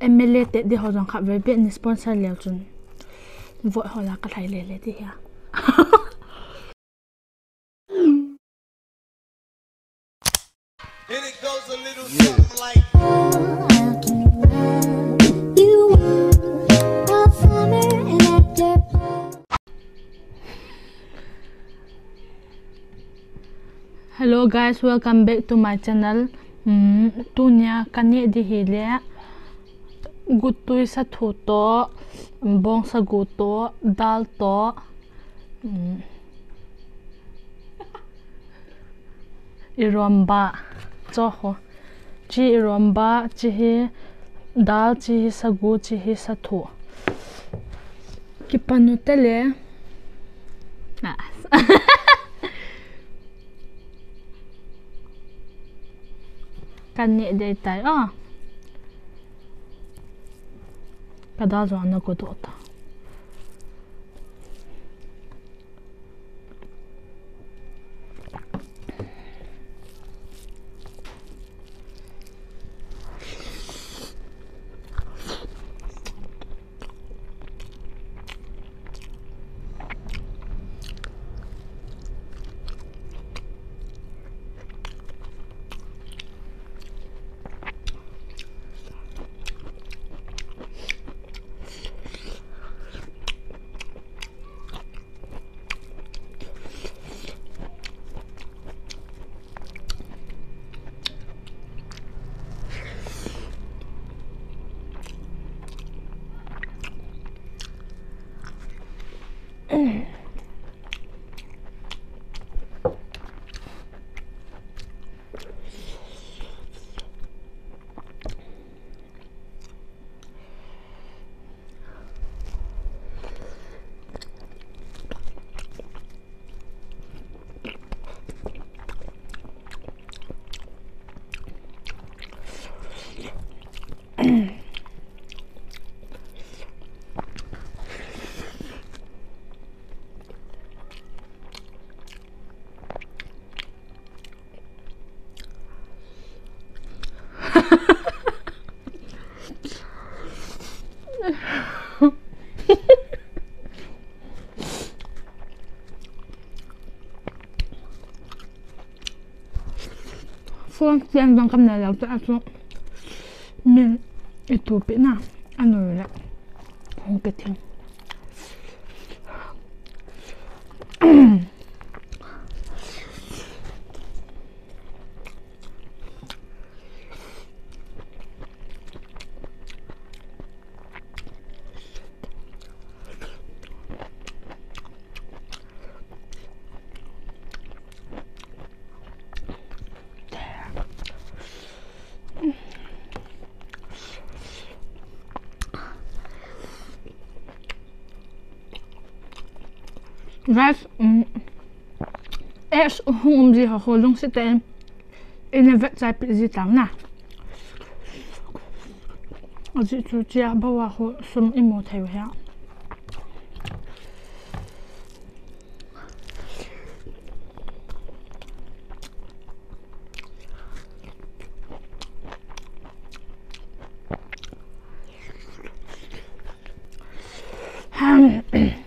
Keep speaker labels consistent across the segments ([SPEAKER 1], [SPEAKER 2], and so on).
[SPEAKER 1] MLA te di ho jong kha ve be ni sponsor leo chun. Voi ho la ka thai le le ti ya. And it goes a little something like Hello guys, welcome back to my channel. Um, tu nya kani di hi le gutui sa thu to bong sa gu to dal to iromba cho ho chi iromba chi hi dal chi hi sa gu chi hi sa thu ki panu tele nas kan ne de tai ah فدعته أنه تؤتى Francienne van kan naar de aso min itopi na anura honketing. Bref, es hum gì họ hồ lung sẽ tên in a vet sai bị gì tao na ở chị chú chị bảo hòa hồ sum im một thầy hả Um,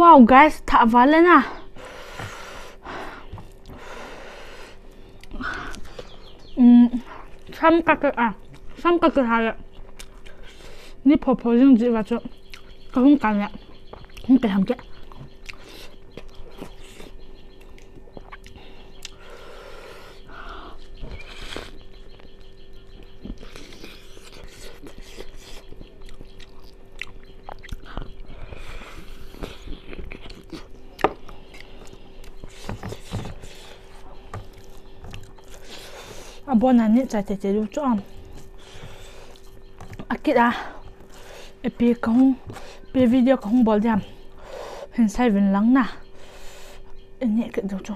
[SPEAKER 1] wow guys thả vào lên à um 삼각을 삼각을 하래 니 퍼포징 지가죠 그럼 가냐 함께 함께 bọn anh nhỉ chạy chạy chạy đủ cho à kỹ à epi không pe video không bỏ ra hình sai vẫn lắng nè e nhẹ cái đầu cho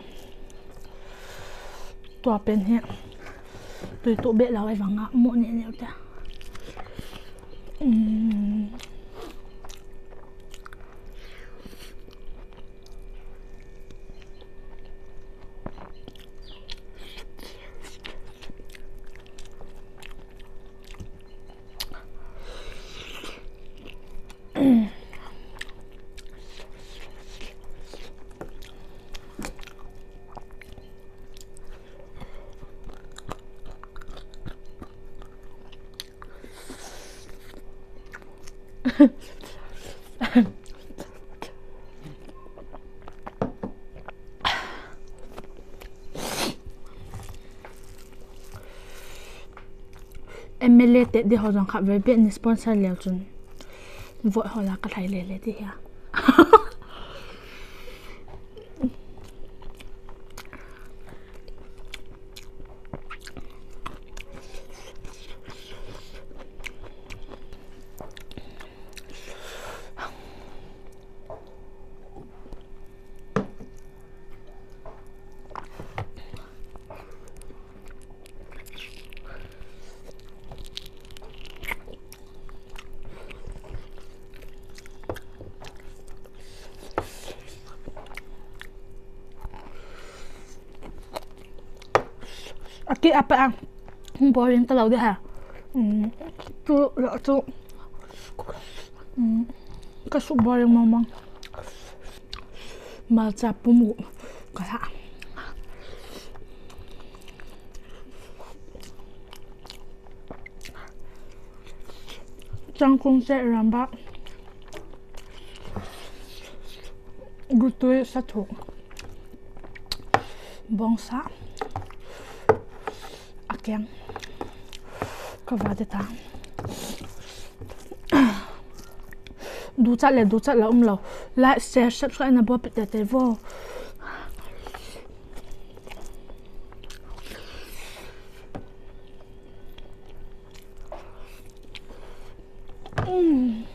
[SPEAKER 1] tòa bên hiện tôi tụ biết là ai vắng ngã muộn nhẹ nhẹ ta. Mm. MLA mê lê tết đi họ dòng khắp với biết ni sponsor liều chun vội họ là cái thầy lê lê đi ha Aki apa ang boring talaw di ha. Tu la tu. Kasu boring mamang. Malca pumu kasa. Trang kung sẽ ramba. Gutui sa tu. Bong sa. Akyang. Kavade ta. Du chat le, du chat la um lo. Like, share, subscribe na bo pite te vo. Mm.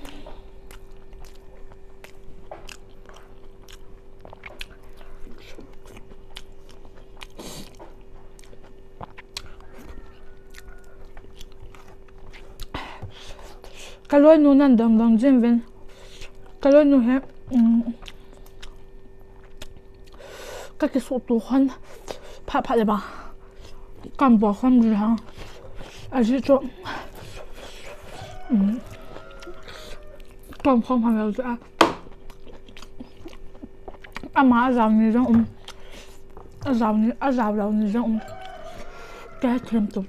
[SPEAKER 1] Kaloi nu nan dang dang jin ven. Kaloi nu he. Mm, cái cái so tu khoan phá le ba. Cầm bo kham gì ha a chỉ cho. Cầm không phải là à. À mà giàu như giống. À giàu như ni giàu um ka giống. Cái thêm tục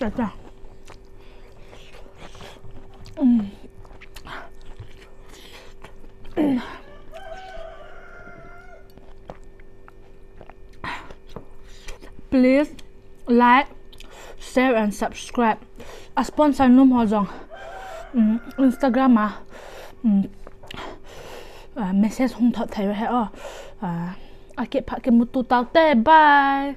[SPEAKER 1] thế nào? last Please like, share and subscribe. A sponsor nôm ho dòng Instagram à. Mm. Uh, message hung thot thấy he o. Oh. Uh, kết ke pha ke mutu tau te bye.